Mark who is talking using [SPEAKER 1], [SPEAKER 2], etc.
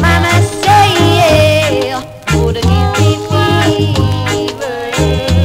[SPEAKER 1] Mama say, yeah, give me fever.